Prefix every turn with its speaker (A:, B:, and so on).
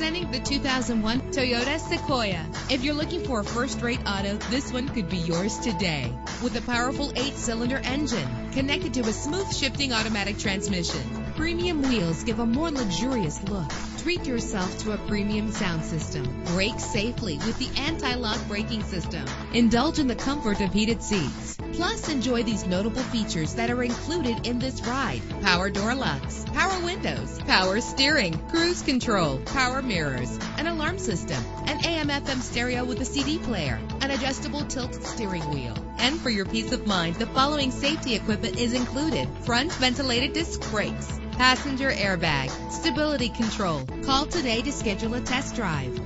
A: the 2001 Toyota Sequoia. If you're looking for a first-rate auto, this one could be yours today. With a powerful eight-cylinder engine connected to a smooth shifting automatic transmission. Premium wheels give a more luxurious look. Treat yourself to a premium sound system. Brake safely with the anti-lock braking system. Indulge in the comfort of heated seats. Plus, enjoy these notable features that are included in this ride. Power door locks, power windows, power steering, cruise control, power mirrors, an alarm system, an AM FM stereo with a CD player, an adjustable tilt steering wheel. And for your peace of mind, the following safety equipment is included. Front ventilated disc brakes, passenger airbag, stability control. Call today to schedule a test drive.